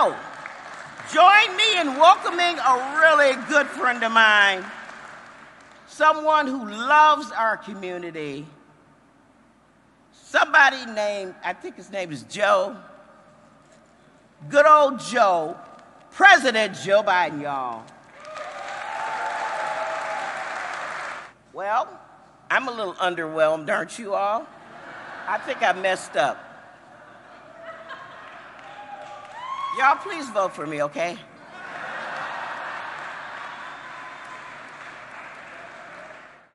So, join me in welcoming a really good friend of mine, someone who loves our community, somebody named, I think his name is Joe. Good old Joe, President Joe Biden, y'all. Well, I'm a little underwhelmed, aren't you all? I think I messed up. Y'all, please vote for me, okay?